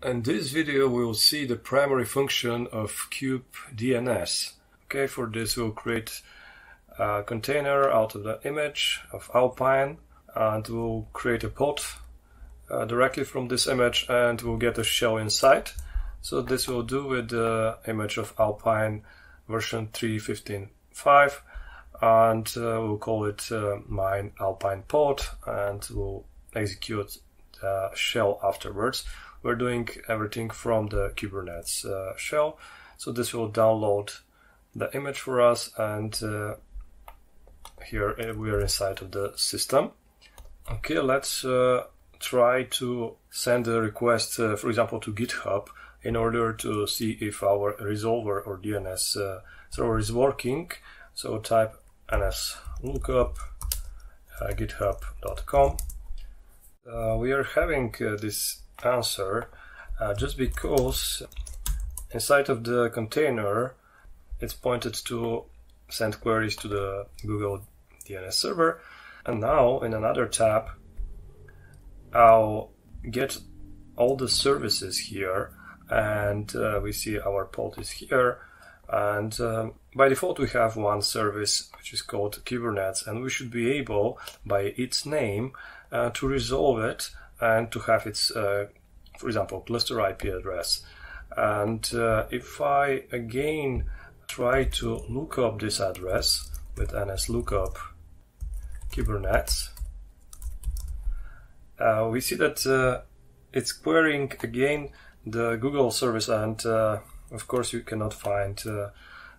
In this video we'll see the primary function of kubedns. Okay, for this we'll create a container out of the image of Alpine and we'll create a pod uh, directly from this image and we'll get a shell inside. So this will do with the image of Alpine version 3.15.5 and uh, we'll call it uh, mine Alpine pod and we'll execute the shell afterwards we're doing everything from the Kubernetes uh, shell. So this will download the image for us and uh, here uh, we are inside of the system. Okay, let's uh, try to send a request, uh, for example, to GitHub in order to see if our resolver or DNS uh, server is working. So type ns lookup github.com. we are having this answer uh, just because inside of the container it's pointed to send queries to the Google DNS server. And now in another tab I'll get all the services here and uh, we see our pod is here. And um, by default we have one service which is called Kubernetes and we should be able by its name uh, to resolve it and to have its, uh, for example, cluster IP address. And uh, if I again try to look up this address with ns lookup kubernetes, uh, we see that uh, it's querying again the Google service, and uh, of course, you cannot find uh,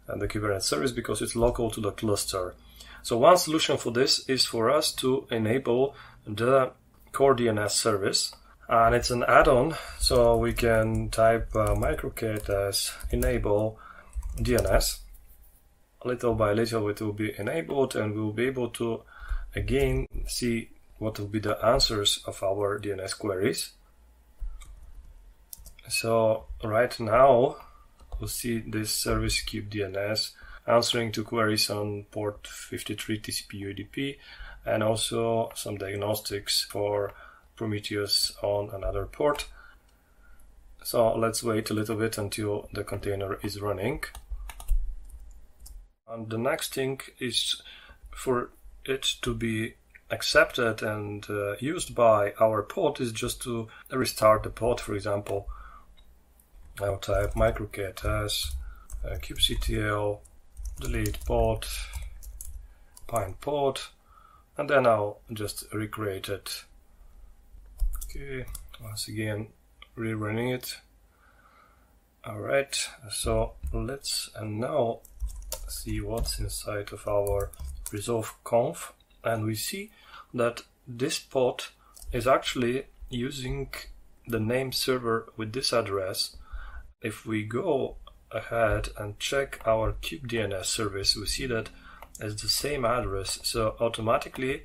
the Kubernetes service because it's local to the cluster. So, one solution for this is for us to enable the core DNS service and it's an add-on so we can type uh, microk8s enable DNS little by little it will be enabled and we'll be able to again see what will be the answers of our DNS queries. So right now we'll see this service kubedns answering to queries on port 53 TCP UDP and also some diagnostics for Prometheus on another port. So let's wait a little bit until the container is running. And the next thing is for it to be accepted and uh, used by our pod is just to restart the pod, for example. I'll type microk8s uh, kubectl delete pod pine pod and then I'll just recreate it. Okay, once again, rerunning it. Alright, so let's and now see what's inside of our resolve conf and we see that this pod is actually using the name server with this address. If we go ahead and check our kubedns service, we see that as the same address. So automatically,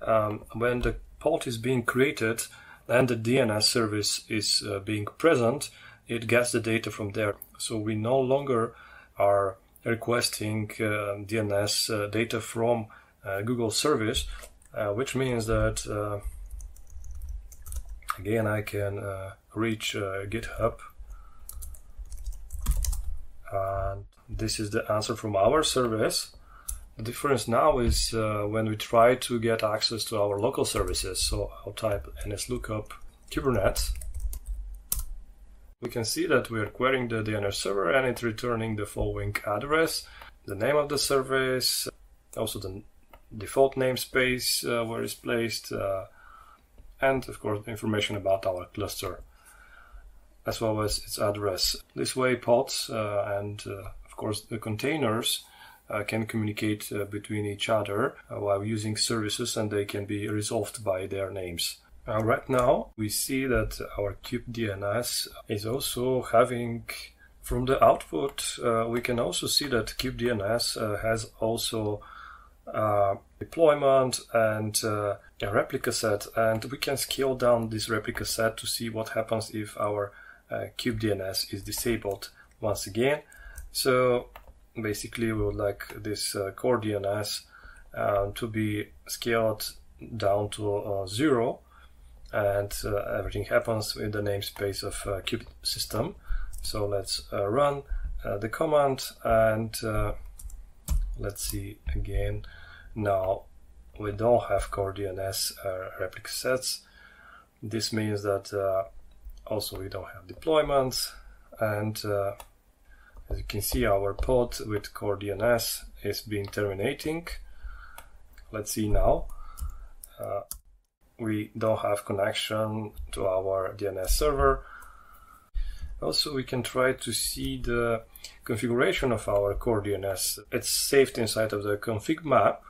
um, when the pod is being created and the DNS service is uh, being present, it gets the data from there. So we no longer are requesting uh, DNS data from uh, Google service, uh, which means that uh, again I can reach GitHub and this is the answer from our service the difference now is uh, when we try to get access to our local services. So I'll type nslookup kubernetes. We can see that we are querying the DNS server and it's returning the following address, the name of the service, also the default namespace uh, where it's placed, uh, and of course information about our cluster as well as its address. This way pods uh, and uh, of course the containers uh, can communicate uh, between each other uh, while using services and they can be resolved by their names. Uh, right now, we see that our kubedns is also having from the output, uh, we can also see that kubedns uh, has also deployment and a replica set, and we can scale down this replica set to see what happens if our kubedns is disabled once again. So basically we would like this uh, core DNS uh, to be scaled down to uh, zero and uh, everything happens in the namespace of uh, kube system. So let's uh, run uh, the command and uh, let's see again. Now we don't have core DNS uh, replica sets. This means that also we don't have deployments and as you can see our pod with core DNS is being terminating. Let's see now. Uh, we don't have connection to our DNS server. Also, we can try to see the configuration of our core DNS. It's saved inside of the config map,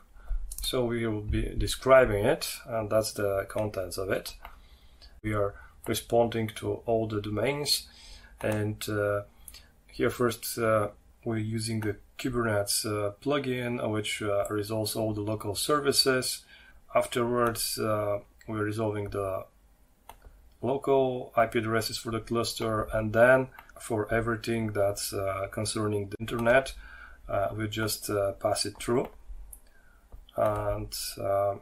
so we will be describing it, and that's the contents of it. We are responding to all the domains, and uh, here first uh, we're using the Kubernetes uh, plugin, which uh, resolves all the local services. Afterwards, uh, we're resolving the local IP addresses for the cluster, and then for everything that's uh, concerning the internet, uh, we just uh, pass it through. And uh,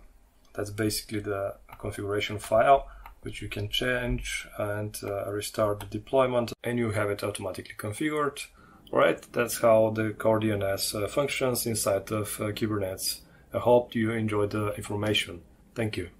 that's basically the configuration file, which you can change and uh, restart the deployment, and you have it automatically configured. Alright, that's how the core DNS uh, functions inside of Kubernetes. I hope you enjoyed the information. Thank you.